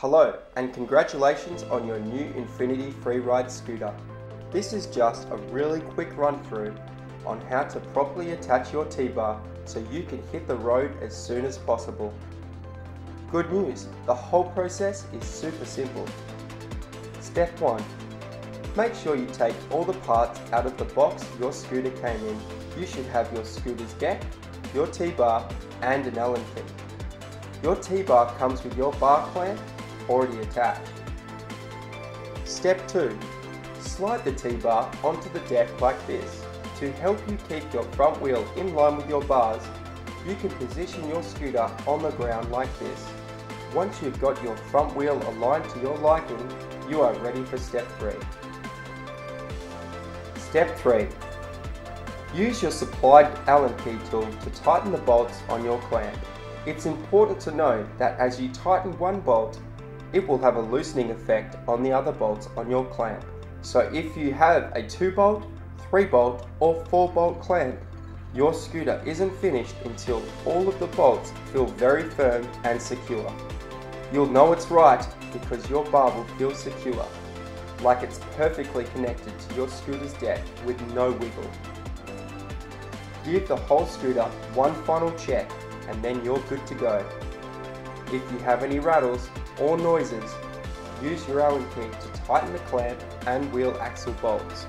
Hello and congratulations on your new Infinity Freeride scooter. This is just a really quick run through on how to properly attach your T-bar so you can hit the road as soon as possible. Good news, the whole process is super simple. Step 1. Make sure you take all the parts out of the box your scooter came in. You should have your scooter's deck, your T-bar and an Allen key. Your T-bar comes with your bar clamp already attached. Step 2. Slide the T-bar onto the deck like this. To help you keep your front wheel in line with your bars, you can position your scooter on the ground like this. Once you've got your front wheel aligned to your liking, you are ready for step 3. Step 3. Use your supplied Allen key tool to tighten the bolts on your clamp. It's important to know that as you tighten one bolt, it will have a loosening effect on the other bolts on your clamp. So if you have a 2 bolt, 3 bolt or 4 bolt clamp, your scooter isn't finished until all of the bolts feel very firm and secure. You'll know it's right because your bar will feel secure, like it's perfectly connected to your scooter's deck with no wiggle. Give the whole scooter one final check and then you're good to go. If you have any rattles or noises, use your Allen key to tighten the clamp and wheel axle bolts.